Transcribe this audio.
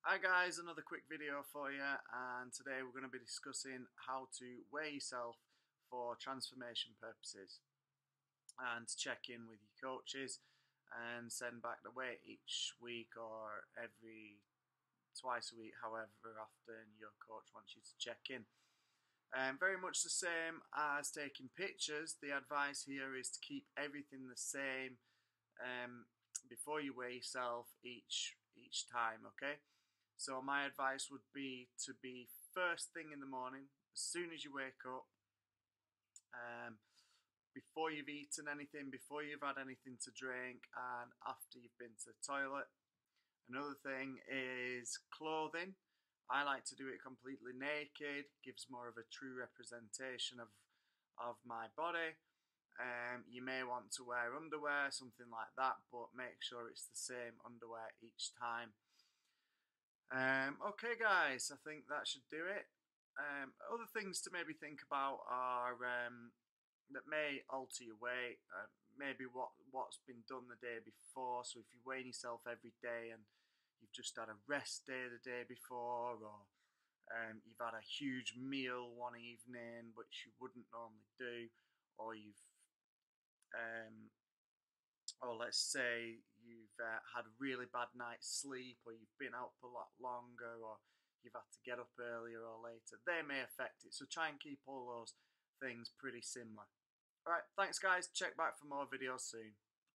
Hi guys, another quick video for you and today we're going to be discussing how to weigh yourself for transformation purposes and check in with your coaches and send back the weight each week or every twice a week however often your coach wants you to check in. Um, very much the same as taking pictures. The advice here is to keep everything the same um, before you weigh yourself each each time. Okay. So my advice would be to be first thing in the morning, as soon as you wake up, um, before you've eaten anything, before you've had anything to drink, and after you've been to the toilet. Another thing is clothing. I like to do it completely naked, gives more of a true representation of of my body. Um, you may want to wear underwear, something like that, but make sure it's the same underwear each time. Um, okay, guys, I think that should do it. Um, other things to maybe think about are um, that may alter your weight. Uh, maybe what what's been done the day before. So if you're weighing yourself every day and you've just had a rest day the day before, or um, you've had a huge meal one evening which you wouldn't normally do, or you've um, or let's say you've uh, had a really bad night's sleep, or you've been out a lot longer, or you've had to get up earlier or later, they may affect it. So try and keep all those things pretty similar. Alright, thanks guys. Check back for more videos soon.